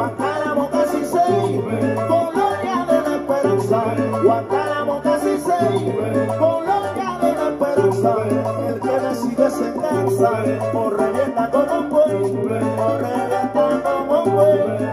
Guantánamo casi seis, colonia de la esperanza. Guantánamo casi seis, colonia de la esperanza. El que decide se cansa, por reventando no puede, por reventando no puede.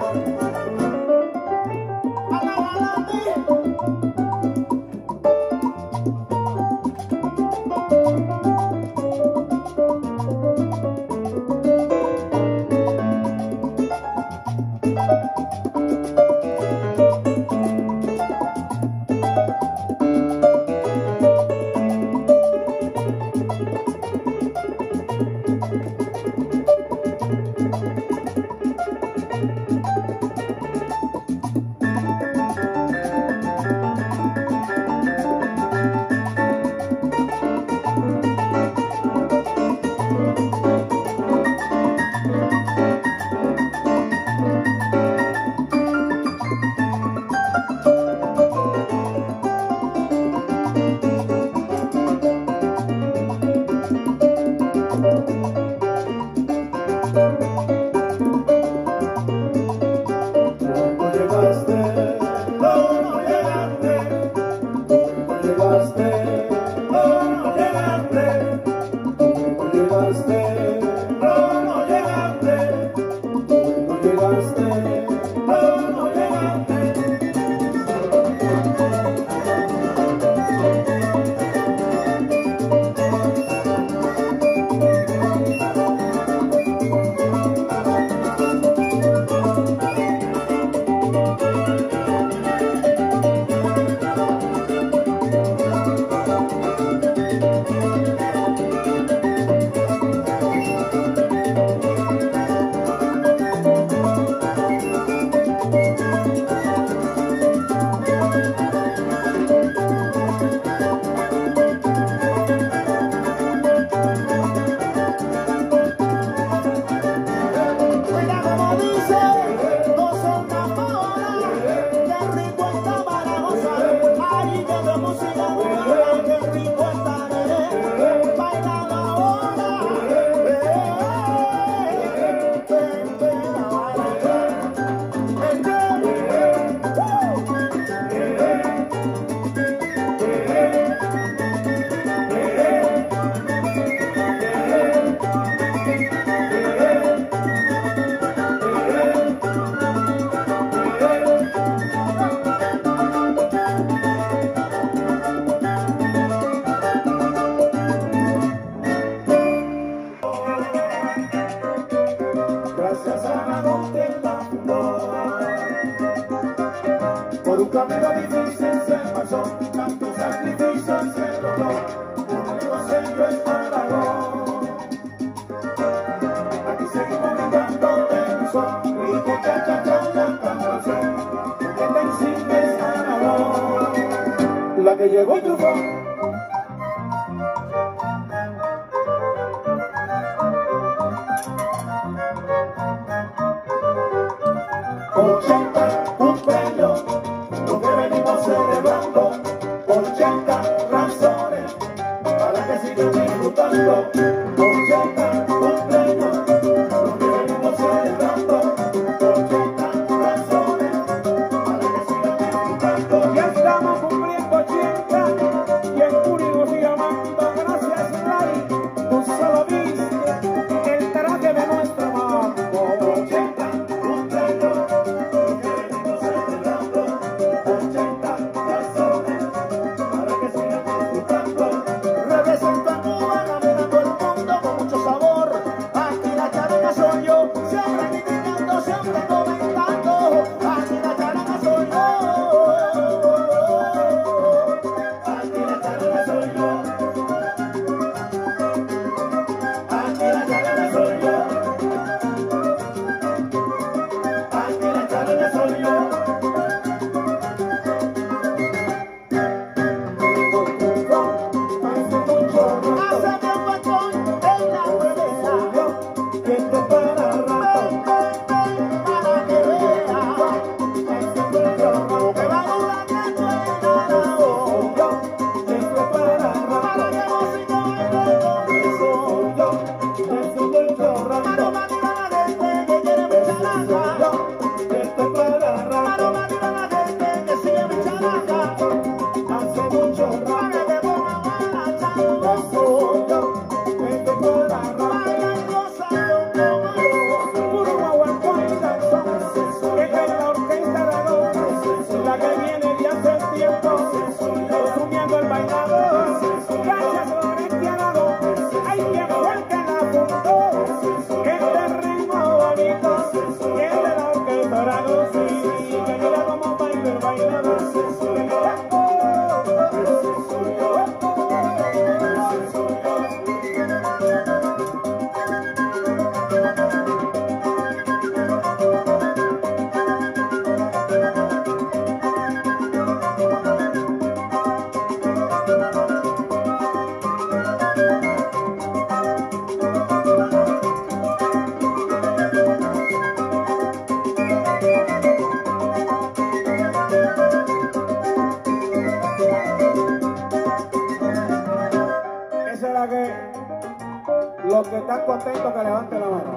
contento que levante la mano.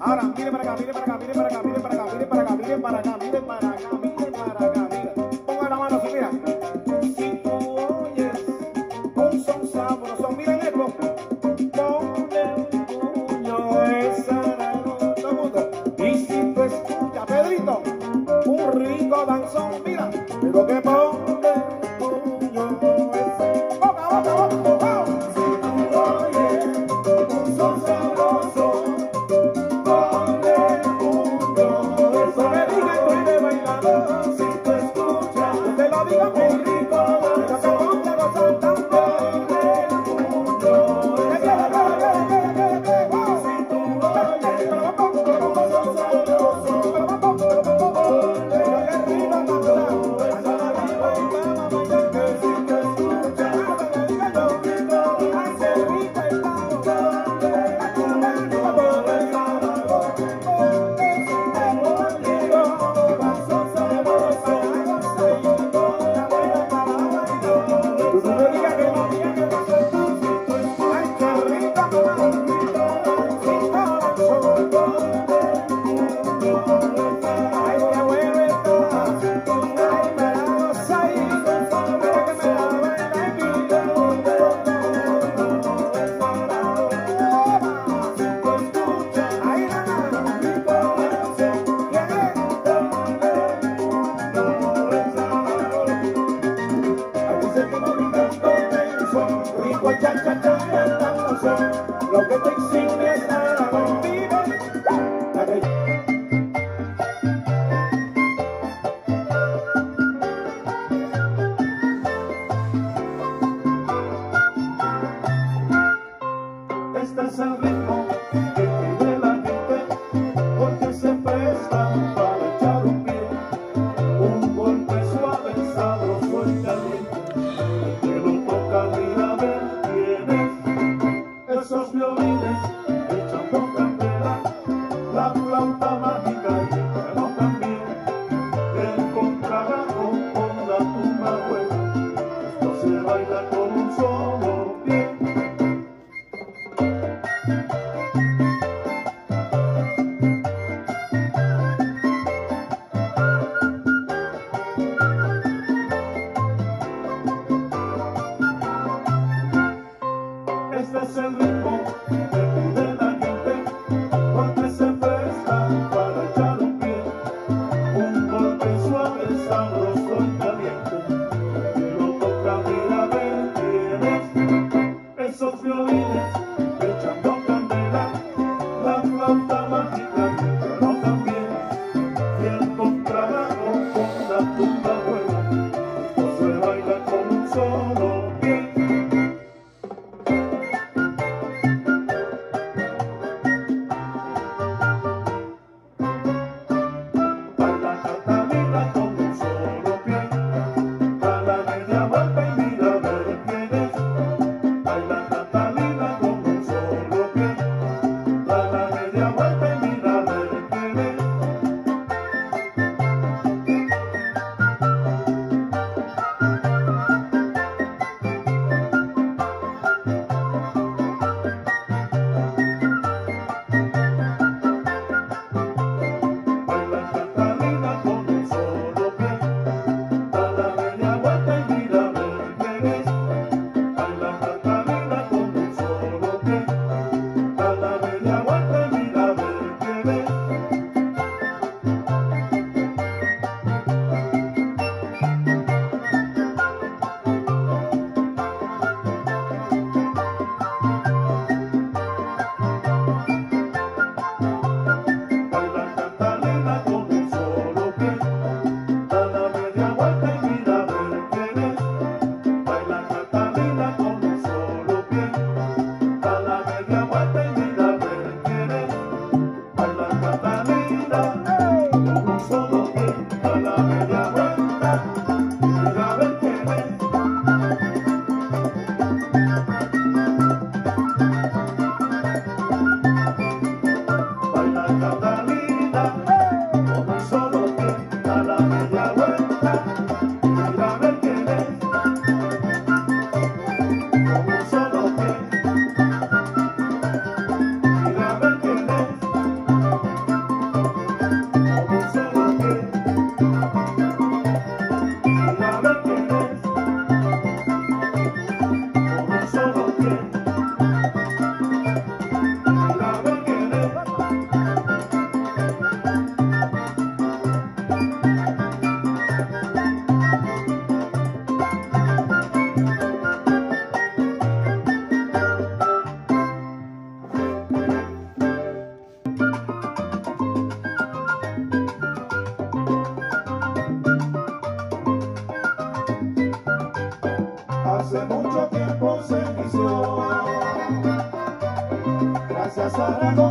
Ahora, mire para acá, mire para acá. Thank you.